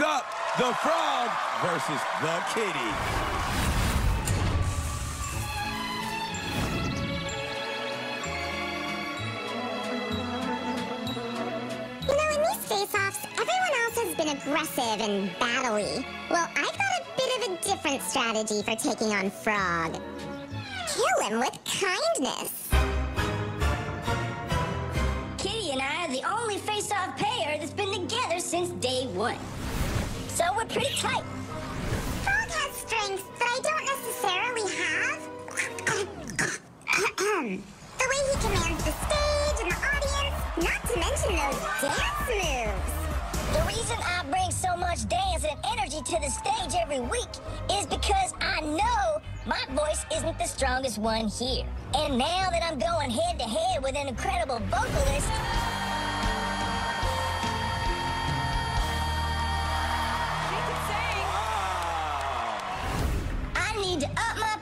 up the frog versus the kitty. You know, in these face-offs, everyone else has been aggressive and battly. Well, I've got a bit of a different strategy for taking on Frog. Kill him with kindness. Kitty and I are the only face-off pair that's been together since day one. So we're pretty tight. Frog has strengths that I don't necessarily have. the way he commands the stage and the audience, not to mention those dance moves. The reason I bring so much dance and energy to the stage every week is because I know my voice isn't the strongest one here. And now that I'm going head to head with an incredible vocalist,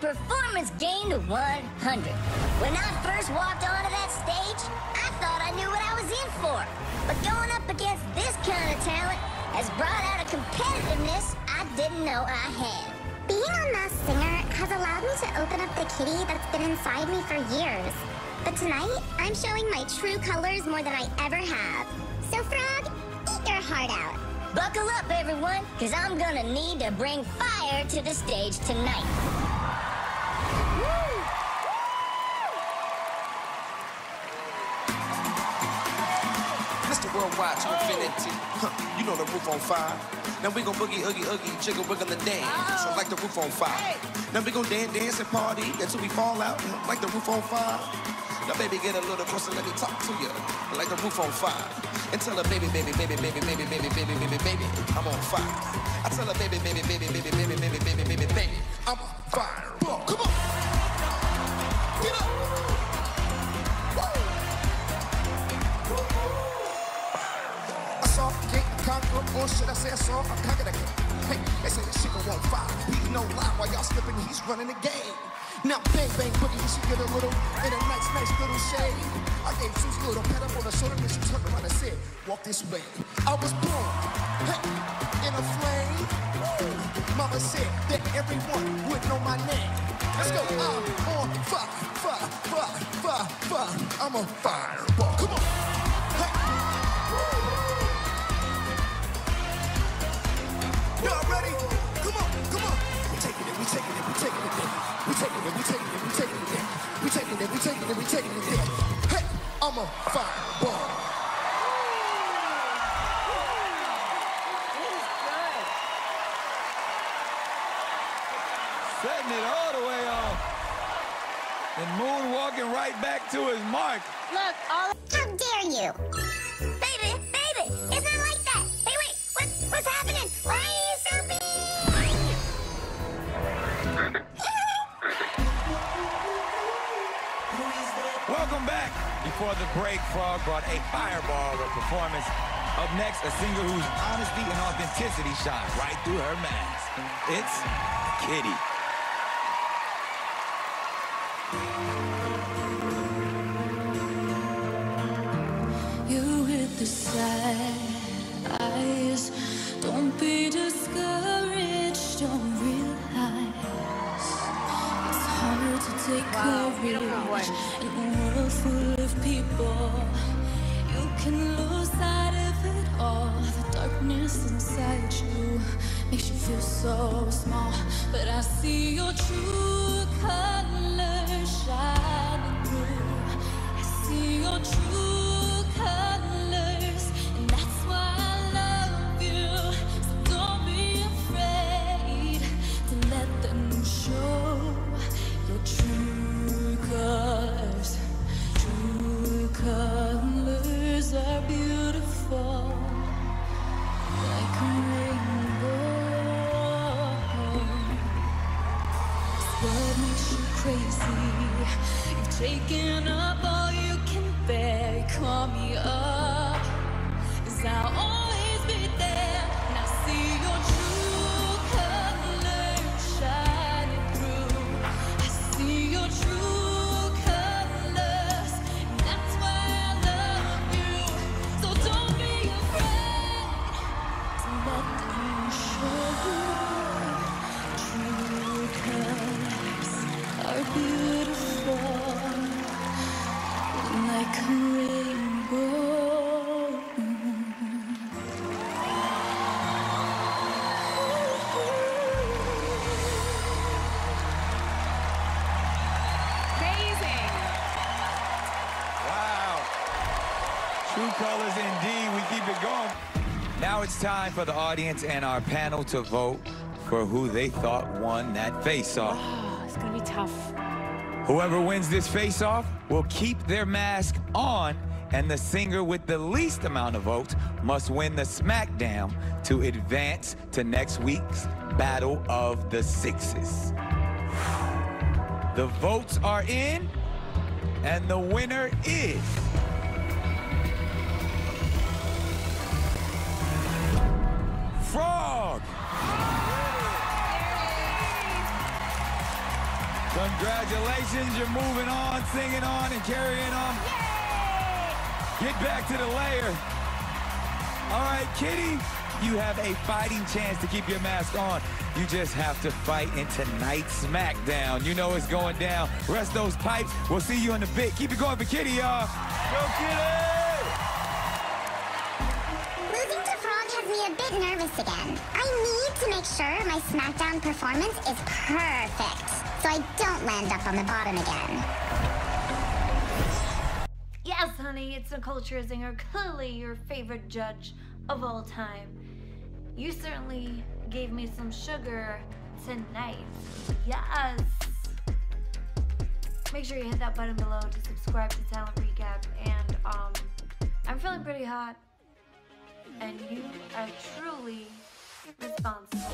performance gained 100. When I first walked onto that stage, I thought I knew what I was in for. But going up against this kind of talent has brought out a competitiveness I didn't know I had. Being on Masked Singer has allowed me to open up the kitty that's been inside me for years. But tonight, I'm showing my true colors more than I ever have. So, Frog, eat your heart out. Buckle up, everyone, because I'm gonna need to bring fire to the stage tonight. Mr. Worldwide to infinity. Huh, you know the roof on fire. Now we gon' boogie, oogie, oogie, jiggle, wiggle, and dance. So like the roof on fire. Now we gon' dance, dance, and party until we fall out. Like the roof on fire. Now baby, get a little closer, let me talk to you. Like the roof on fire. And tell her, baby, baby, baby, baby, baby, baby, baby, baby, baby, I'm on fire. I tell her, baby, baby, baby, baby, baby, baby, baby, baby, baby, I'm on fire. Come on. Get up. I saw King Conquer, or should I say I saw a conquer. Hey, they say this shit gon' won't fire. He's no lie while y'all slipping, he's running the game. Now bang bang boogie, you should get a little in a nice nice little shade. I gave Zeus a little pat up on the shoulder, and she turned around and said, "Walk this way." I was born, hey, in a flame. Mama said that everyone would know my name. Let's go. I'm on fire, fire, fire, fire, fire. I'm a fireball. I'm a fireball. Setting it all the way off. And Moon walking right back to his mark. Look, all How dare you? Welcome back. Before the break, Frog brought a fireball of a performance. Up next, a singer whose honesty and authenticity shine right through her mask. It's Kitty. Courage in a world full of people. You can lose sight of it all. The darkness inside you makes you feel so small. But I see your true colors shining through. I see your true crazy? You've taken up all you can bear. Call me up, Now it's time for the audience and our panel to vote for who they thought won that face-off. Oh, it's gonna be tough. Whoever wins this face-off will keep their mask on, and the singer with the least amount of votes must win the SmackDown to advance to next week's Battle of the Sixes. The votes are in, and the winner is... Frog! Congratulations, you're moving on, singing on, and carrying on. Get back to the layer. All right, Kitty, you have a fighting chance to keep your mask on. You just have to fight in tonight's SmackDown. You know it's going down. Rest those pipes. We'll see you in a bit. Keep it going for Kitty, y'all. Go, Kitty! Me a bit nervous again. I need to make sure my SmackDown performance is perfect, so I don't land up on the bottom again. Yes, honey, it's Nicole Scherzinger, clearly your favorite judge of all time. You certainly gave me some sugar tonight. Yes. Make sure you hit that button below to subscribe to Talent Recap. And um, I'm feeling pretty hot and you are truly responsible.